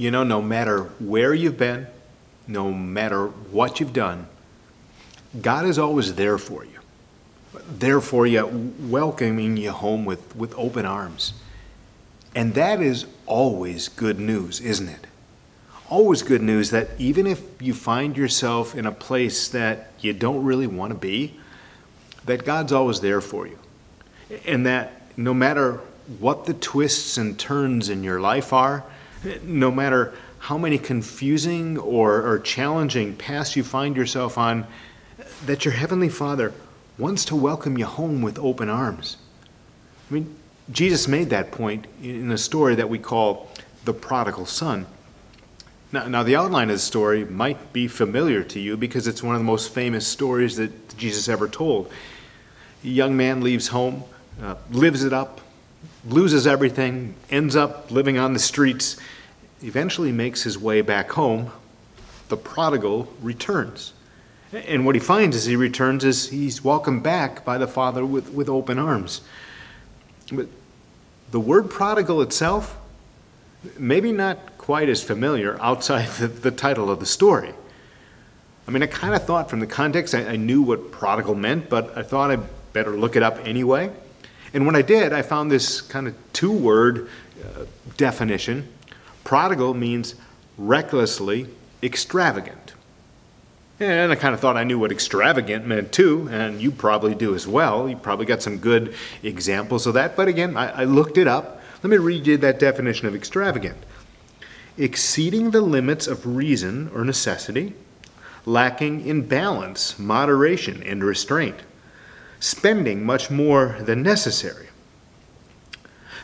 You know, no matter where you've been, no matter what you've done, God is always there for you. There for you, welcoming you home with, with open arms. And that is always good news, isn't it? Always good news that even if you find yourself in a place that you don't really want to be, that God's always there for you. And that no matter what the twists and turns in your life are, no matter how many confusing or, or challenging paths you find yourself on, that your Heavenly Father wants to welcome you home with open arms. I mean, Jesus made that point in a story that we call the prodigal son. Now, now, the outline of the story might be familiar to you because it's one of the most famous stories that Jesus ever told. A young man leaves home, uh, lives it up, loses everything, ends up living on the streets, eventually makes his way back home. The prodigal returns. And what he finds as he returns is he's welcomed back by the father with, with open arms. But the word prodigal itself, maybe not quite as familiar outside the, the title of the story. I mean, I kind of thought from the context, I, I, knew what prodigal meant, but I thought I'd better look it up anyway. And when I did, I found this kind of two word uh, definition. Prodigal means recklessly extravagant. And I kind of thought I knew what extravagant meant too, and you probably do as well. You probably got some good examples of that. But again, I, I looked it up. Let me read you that definition of extravagant exceeding the limits of reason or necessity, lacking in balance, moderation, and restraint, spending much more than necessary.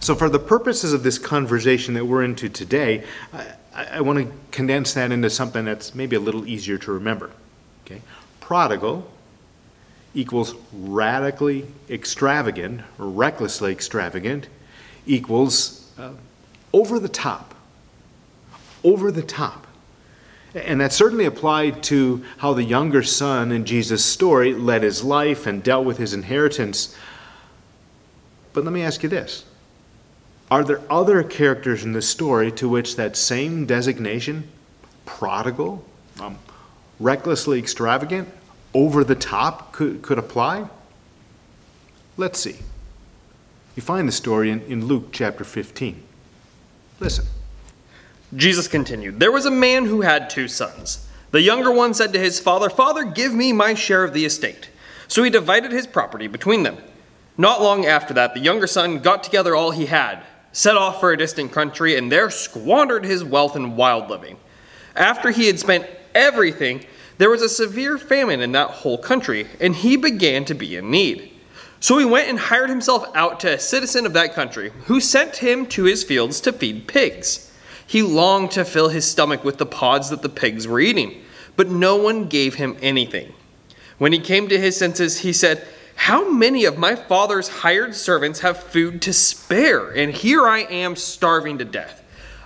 So, for the purposes of this conversation that we're into today, I, I want to condense that into something that's maybe a little easier to remember. Okay? Prodigal equals radically extravagant or recklessly extravagant equals uh, over the top. Over the top. And that certainly applied to how the younger son in Jesus' story led his life and dealt with his inheritance. But let me ask you this Are there other characters in the story to which that same designation, prodigal, um, recklessly extravagant, over the top could, could apply? Let's see. You find the story in, in Luke chapter 15. Listen. Jesus continued There was a man who had two sons. The younger one said to his father, Father, give me my share of the estate. So he divided his property between them. Not long after that, the younger son got together all he had, set off for a distant country, and there squandered his wealth in wild living. After he had spent everything, there was a severe famine in that whole country, and he began to be in need. So he went and hired himself out to a citizen of that country, who sent him to his fields to feed pigs. He longed to fill his stomach with the pods that the pigs were eating, but no one gave him anything. When he came to his senses, he said, How many of my father's hired servants have food to spare, and here I am starving to death?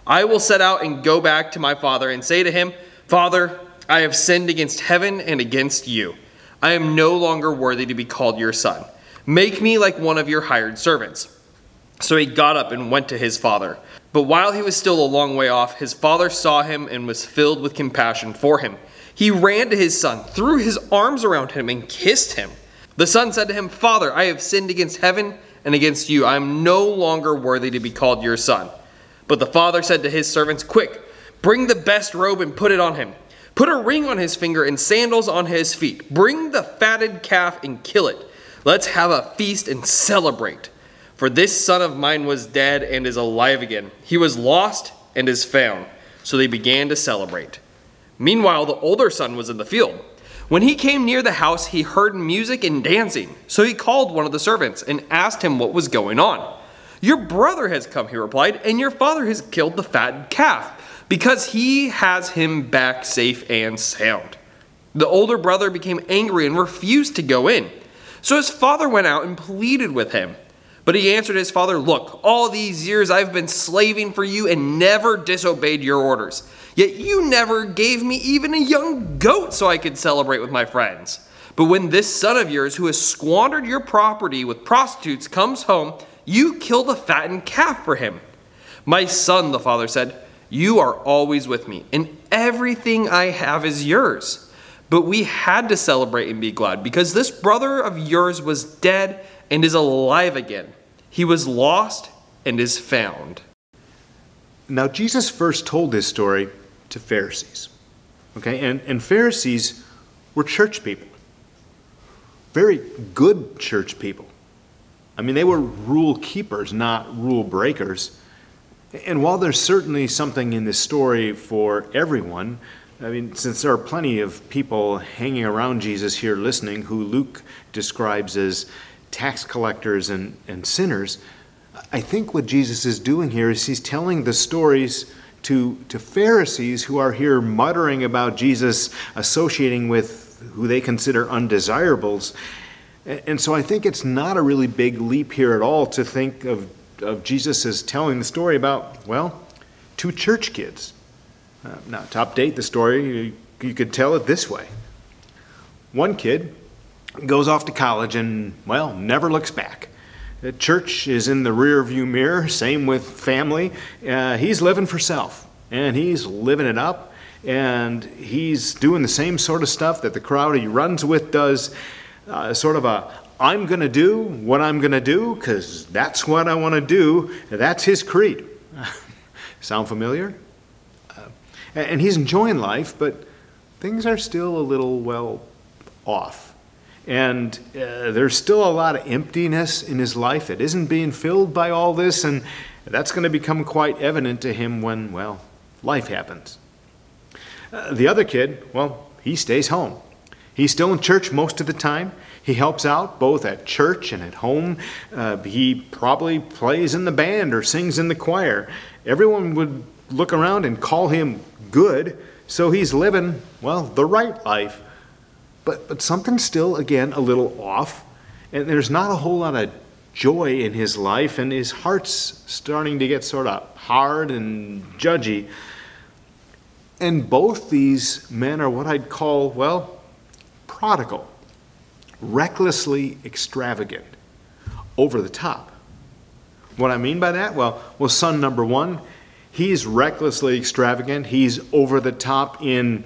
I will set out and go back to my father and say to him, Father, I have sinned against heaven and against you. I am no longer worthy to be called your son. Make me like one of your hired servants. So he got up and went to his father. But while he was still a long way off, his father saw him and was filled with compassion for him. He ran to his son, threw his arms around him, and kissed him. The son said to him, Father, I have sinned against heaven and against you. I am no longer worthy to be called your son. But the father said to his servants, Quick, bring the best robe and put it on him Put a ring on his finger and sandals on his feet. Bring the fatted calf and kill it. Let's have a feast and celebrate. For this son of mine was dead and is alive again. He was lost and is found. So they began to celebrate. Meanwhile, the older son was in the field. When he came near the house, he heard music and dancing. So he called one of the servants and asked him what was going on. Your brother has come, he replied, and your father has killed the fatted calf because he has him back safe and sound. The older brother became angry and refused to go in. So his father went out and pleaded with him. But he answered his father, Look, all these years I've been slaving for you and never disobeyed your orders. Yet you never gave me even a young goat so I could celebrate with my friends. But when this son of yours, who has squandered your property with prostitutes, comes home, you kill the fattened calf for him. My son, the father said, You are always with me, and everything I have is yours. But we had to celebrate and be glad because this brother of yours was dead and is alive again. He was lost and is found. Now, Jesus first told this story to Pharisees. Okay, and, and Pharisees were church people, very good church people. I mean, they were rule keepers, not rule breakers. And while there's certainly something in this story for everyone, I mean, since there are plenty of people hanging around Jesus here listening who Luke describes as tax collectors and, and sinners, I think what Jesus is doing here is he's telling the stories to, to Pharisees who are here muttering about Jesus associating with who they consider undesirables. And so I think it's not a really big leap here at all to think of, of Jesus as telling the story about, well, two church kids. Uh, now, to update the story, you, you could tell it this way one kid goes off to college and, well, never looks back. The church is in the rearview mirror, same with family. Uh, he's living for self, and he's living it up, and he's doing the same sort of stuff that the crowd he runs with does. Uh, sort of a, I'm going to do what I'm going to do because that's what I want to do. That's his creed. Sound familiar? Uh, and he's enjoying life, but things are still a little, well, off. And uh, there's still a lot of emptiness in his life that isn't being filled by all this, and that's going to become quite evident to him when, well, life happens. Uh, the other kid, well, he stays home. He's still in church most of the time. He helps out both at church and at home. Uh, he probably plays in the band or sings in the choir. Everyone would look around and call him good, so he's living, well, the right life but, but something's still, again, a little off. And there's not a whole lot of joy in his life, and his heart's starting to get sort of hard and judgy. And both these men are what I'd call, well, prodigal, recklessly extravagant, over the top. What I mean by that? Well, well, son number one, he's recklessly extravagant. He's over the top in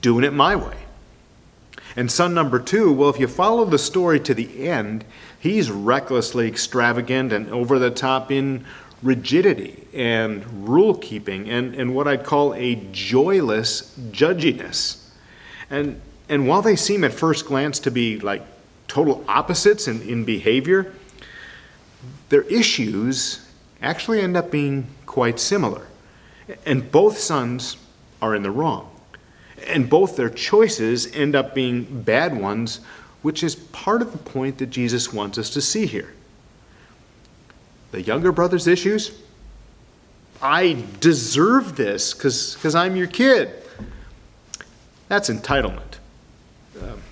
doing it my way. And son number two, well, if you follow the story to the end, he's recklessly extravagant and over the top in rigidity and rule keeping and, and what I'd call a joyless judginess. And, and while they seem at first glance to be like total opposites in, in behavior, their issues actually end up being quite similar. And both sons are in the wrong. And both their choices end up being bad ones, which is part of the point that Jesus wants us to see here. The younger brother's issues I deserve this because I'm your kid. That's entitlement. Um,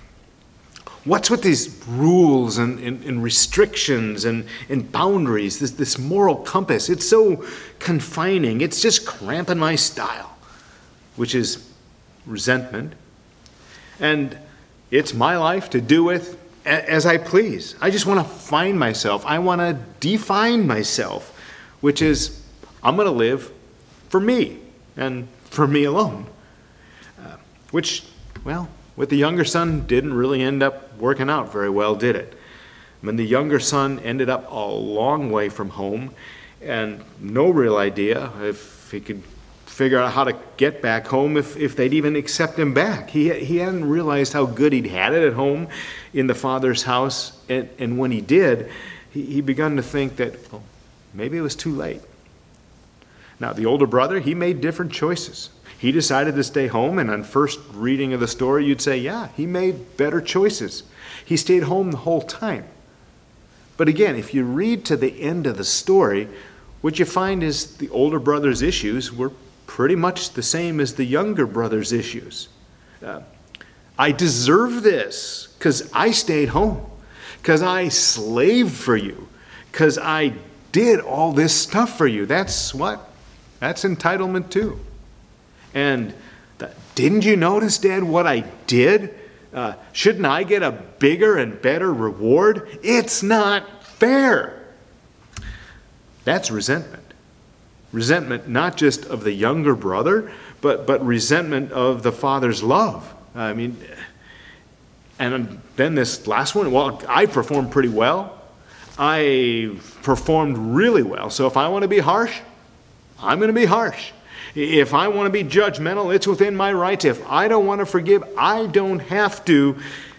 what's with these rules and, and, and restrictions and, and boundaries, this, this moral compass? It's so confining, it's just cramping my style, which is resentment. And it's my life to do with as I please. I just want to find myself. I want to define myself, which is I'm going to live for me and for me alone. Uh, which, well, with the younger son didn't really end up working out very well, did it? I mean, the younger son ended up a long way from home and no real idea if he could figure out how to get back home if, if they'd even accept him back. He, he hadn't realized how good he'd had it at home in the Father's house. And, and when he did, he, he begun to think that well, maybe it was too late. Now, the older brother, he made different choices. He decided to stay home, and on first reading of the story, you'd say, yeah, he made better choices. He stayed home the whole time. But again, if you read to the end of the story, what you find is the older brother's issues were pretty much the same as the younger brother's issues. Uh, I deserve this because I stayed home, because I slaved for you, because I did all this stuff for you. That's what? That's entitlement too. And the, didn't you notice, Dad, what I did? Uh, shouldn't I get a bigger and better reward? It's not fair. That's resentment. Resentment not just of the younger brother, but, but resentment of the father's love. I mean, and then this last one, well, I performed pretty well. I performed really well. So if I want to be harsh, I'm going to be harsh. If I want to be judgmental, it's within my rights. If I don't want to forgive, I don't have to,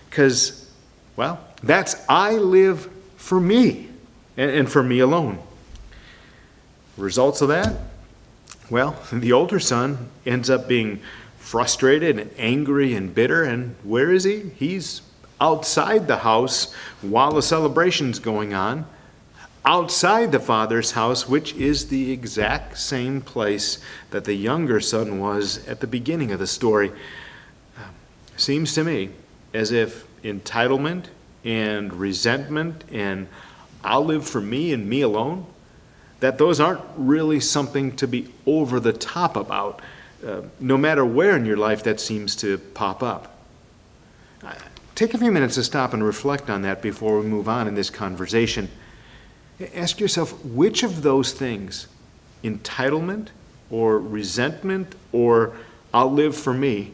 because, well, that's I live for me and, for me alone. Results of that? Well, the older son ends up being frustrated and angry and bitter, and where is he? He's outside the house while the celebration's going on outside the father's house, which is the exact same place that the younger son was at the beginning of the story. Seems to me as if entitlement and resentment and I'll live for me and me alone, that those aren't really something to be over the top about, uh, no matter where in your life that seems to pop up. Take a few minutes to stop and reflect on that before we move on in this conversation. Ask yourself which of those things, entitlement or resentment or I'll live for me,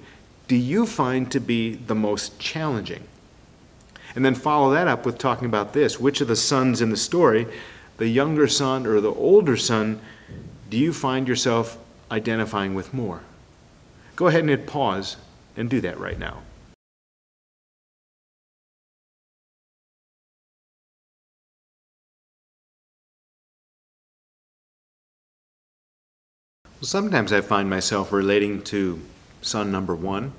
do you find to be the most challenging? And then follow that up with talking about this. Which of the sons in the story, the younger son or the older son, do you find yourself identifying with more? Go ahead and hit pause and do that right now. Sometimes I find myself relating to son number one,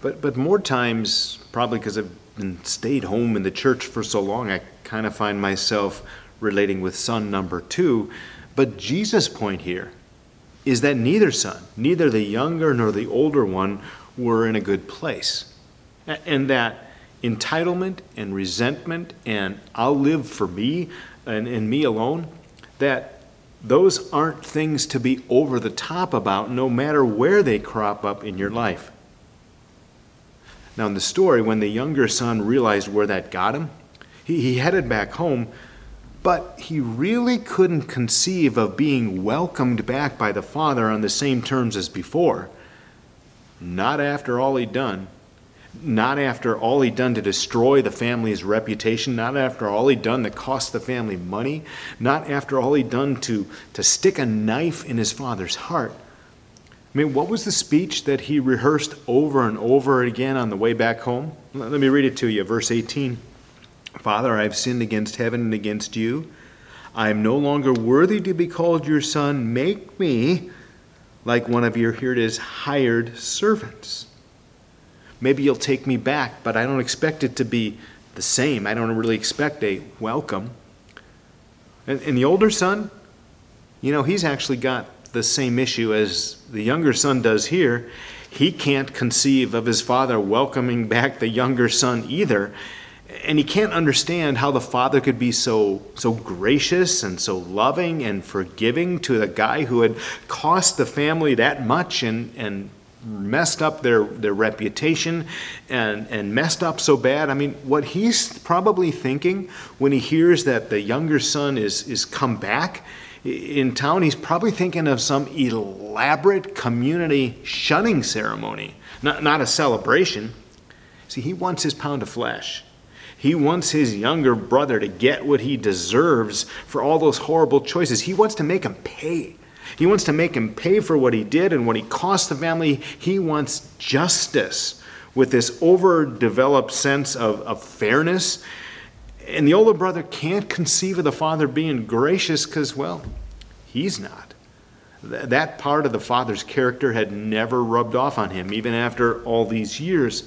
but, but more times, probably because I've been stayed home in the church for so long, I kind of find myself relating with son number two. But Jesus' point here is that neither son, neither the younger nor the older one, were in a good place. And that entitlement and resentment and I'll live for me and, and me alone, that those aren't things to be over the top about, no matter where they crop up in your life. Now, in the story, when the younger son realized where that got him, he, he headed back home, but he really couldn't conceive of being welcomed back by the father on the same terms as before. Not after all he'd done not after all he'd done to destroy the family's reputation, not after all he'd done that cost the family money, not after all he'd done to, to stick a knife in his father's heart. I mean, what was the speech that he rehearsed over and over again on the way back home? Let me read it to you. Verse 18 Father, I have sinned against heaven and against you. I am no longer worthy to be called your son. Make me like one of your, here it is, hired servants. Maybe you'll take me back, but I don't expect it to be the same. I don't really expect a welcome. And, and the older son, you know, he's actually got the same issue as the younger son does here. He can't conceive of his father welcoming back the younger son either. And he can't understand how the father could be so, so gracious and so loving and forgiving to the guy who had cost the family that much and, and messed up their, their reputation and, and messed up so bad. I mean, what he's probably thinking when he hears that the younger son is, is come back in town, he's probably thinking of some elaborate community shunning ceremony, not, not a celebration. See, he wants his pound of flesh. He wants his younger brother to get what he deserves for all those horrible choices. He wants to make him pay. He wants to make him pay for what he did and what he cost the family. He wants justice with this overdeveloped sense of, of fairness. And the older brother can't conceive of the father being gracious because, well, he's not. That part of the father's character had never rubbed off on him, even after all these years.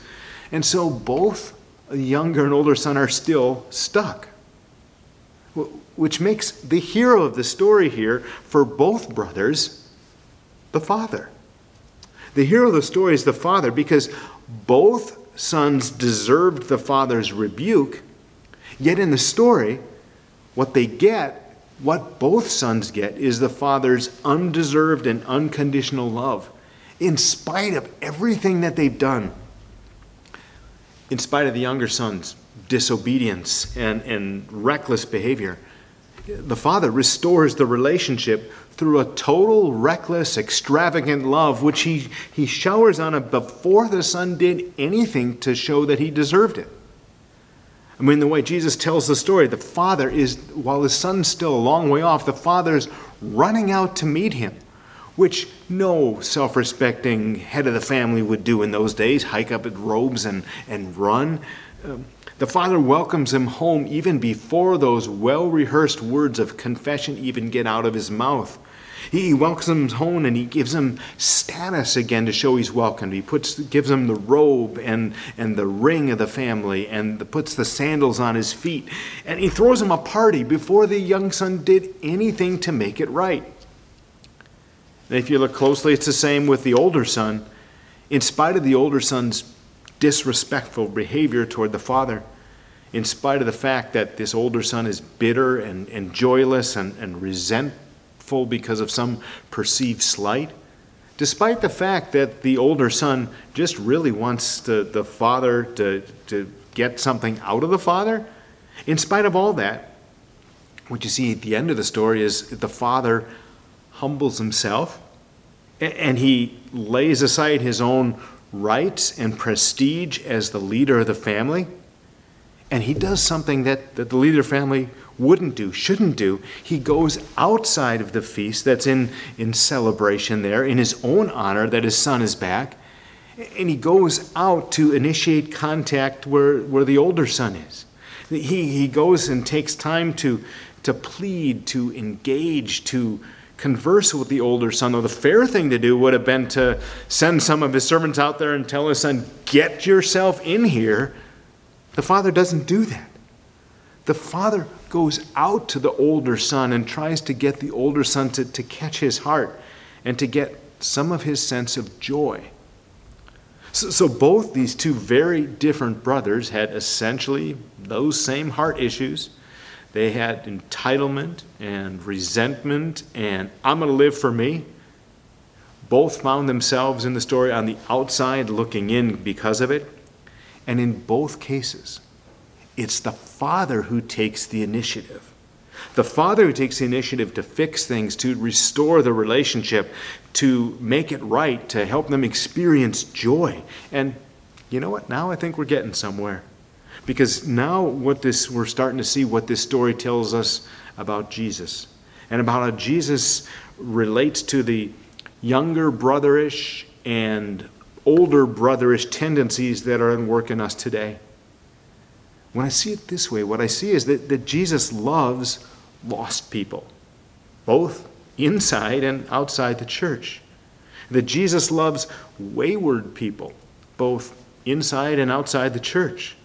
And so both younger and older son are still stuck which makes the hero of the story here for both brothers the father. The hero of the story is the father because both sons deserved the father's rebuke, yet in the story, what they get, what both sons get, is the father's undeserved and unconditional love, in spite of everything that they've done, in spite of the younger son's disobedience and, and reckless behavior The Father restores the relationship through a total, reckless, extravagant love, which he, he showers on him before the Son did anything to show that he deserved it. I mean, the way Jesus tells the story, the Father is, while the Son's still a long way off, the Father's running out to meet him, which no self respecting head of the family would do in those days hike up his robes and, and run. Um, the Father welcomes him home even before those well rehearsed words of confession even get out of his mouth. He welcomes him home and he gives him status again to show he's welcomed. He puts, gives him the robe and, and the ring of the family and the, puts the sandals on his feet. And he throws him a party before the young son did anything to make it right. And if you look closely, it's the same with the older son. In spite of the older son's disrespectful behavior toward the father, in spite of the fact that this older son is bitter and, and joyless and, and resentful because of some perceived slight, despite the fact that the older son just really wants to, the father to, to get something out of the father, in spite of all that, what you see at the end of the story is the father humbles himself and he lays aside his own rights and prestige as the leader of the family. And he does something that, that the leader of the family wouldn't do, shouldn't do. He goes outside of the feast that's in, in celebration there, in his own honor that his son is back. And he goes out to initiate contact where, where the older son is. He, he goes and takes time to, to plead, to engage, to, converse with the older son, though the fair thing to do would have been to send some of his servants out there and tell his son, Get yourself in here. The father doesn't do that. The father goes out to the older son and tries to get the older son to, to catch his heart and to get some of his sense of joy. So, so, both these two very different brothers had essentially those same heart issues they had entitlement and resentment and I'm going to live for me. Both found themselves in the story on the outside looking in because of it. And in both cases, it's the father who takes the initiative. The father who takes the initiative to fix things, to restore the relationship, to make it right, to help them experience joy. And you know what? Now I think we're getting somewhere. Because now what this we're starting to see what this story tells us about Jesus and about how Jesus relates to the younger brotherish and older brotherish tendencies that are in work in us today. When I see it this way, what I see is that, that Jesus loves lost people, both inside and outside the church. That Jesus loves wayward people, both inside and outside the church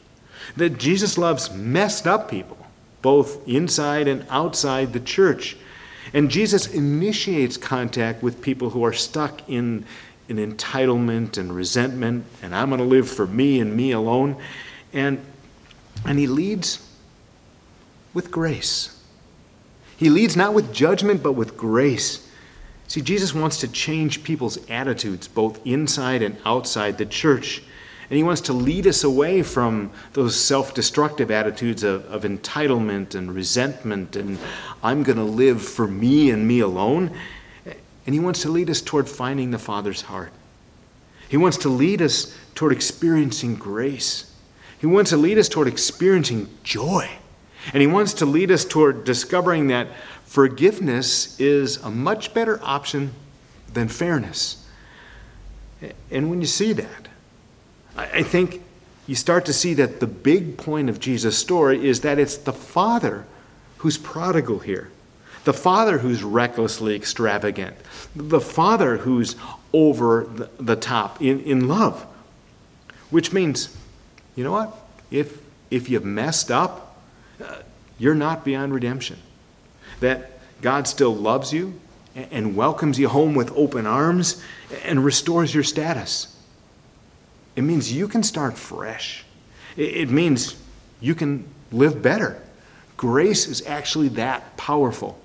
that Jesus loves messed up people, both inside and outside the church. And Jesus initiates contact with people who are stuck in, in entitlement and resentment, and I'm going to live for me and me alone. And, and he leads with grace. He leads not with judgment, but with grace. See, Jesus wants to change people's attitudes, both inside and outside the church. And he wants to lead us away from those self destructive attitudes of, of entitlement and resentment and I'm going to live for me and me alone. And he wants to lead us toward finding the Father's heart. He wants to lead us toward experiencing grace. He wants to lead us toward experiencing joy. And he wants to lead us toward discovering that forgiveness is a much better option than fairness. And when you see that, I think you start to see that the big point of Jesus' story is that it's the Father who's prodigal here, the Father who's recklessly extravagant, the Father who's over the, top in, in love. Which means, you know what? If, if you've messed up, uh, you're not beyond redemption. That God still loves you and welcomes you home with open arms and restores your status. It means you can start fresh. It means you can live better. Grace is actually that powerful.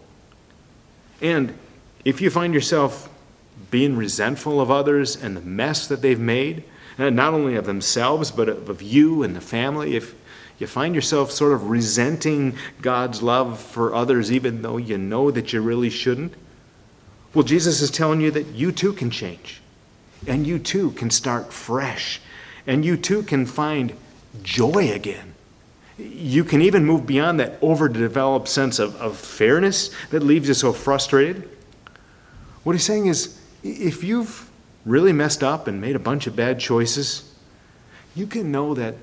And if you find yourself being resentful of others and the mess that they've made, uh, not only of themselves, but of you and the family, if You find yourself sort of resenting God's love for others even though you know that you really shouldn't? Well, Jesus is telling you that you too can change. And you too can start fresh. And you too can find joy again. You can even move beyond that overdeveloped sense of, of fairness that leaves you so frustrated. What he's saying is if you've really messed up and made a bunch of bad choices, you can know that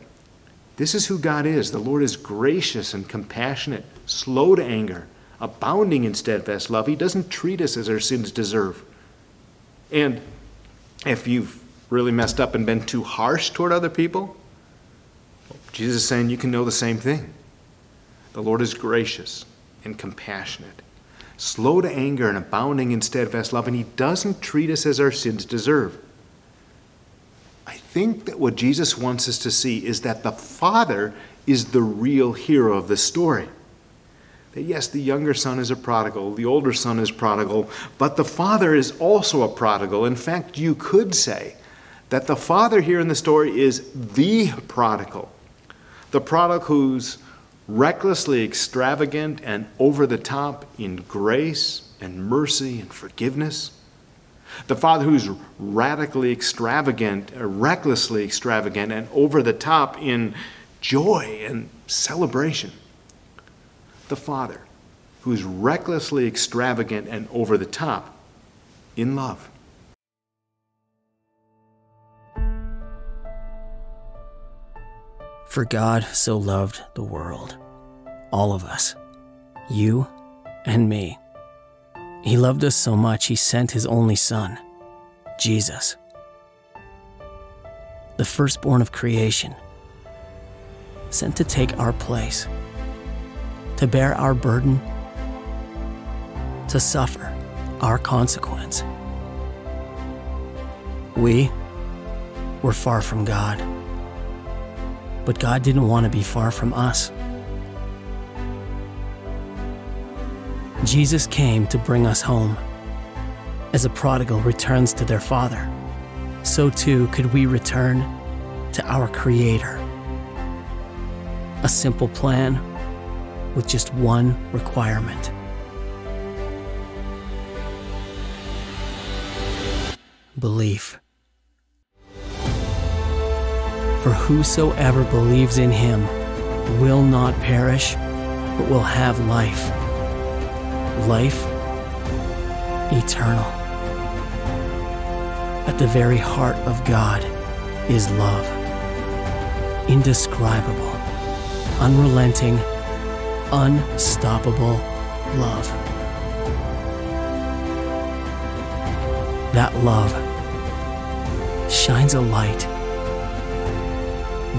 this is who God is. The Lord is gracious and compassionate, slow to anger, abounding in steadfast love. He doesn't treat us as our sins deserve. And if you've really messed up and been too harsh toward other people, Jesus is saying you can know the same thing. The Lord is gracious and compassionate, slow to anger and abounding in steadfast love, and He doesn't treat us as our sins deserve. I think that what Jesus wants us to see is that the Father is the real hero of the story. That yes, the younger son is a prodigal, the older son is prodigal, but the father is also a prodigal. In fact, you could say that the father here in the story is the prodigal. The prodigal who's recklessly extravagant and over the top in grace and mercy and forgiveness. The father who's radically extravagant, uh, recklessly extravagant, and over the top in joy and celebration. The father who's recklessly extravagant and over the top in love. For God so loved the world, all of us, you and me. He loved us so much, He sent His only Son, Jesus, the firstborn of creation, sent to take our place, to bear our burden, to suffer our consequence. We were far from God. But God didn't want to be far from us. Jesus came to bring us home. As a prodigal returns to their father, so too could we return to our Creator. A simple plan with just one requirement. Belief. For whosoever believes in him will not perish, but will have life. Life eternal. At the very heart of God is love. Indescribable, unrelenting, unstoppable love. That love shines a light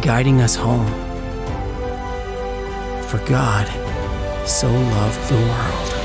guiding us home. For God so loved the world.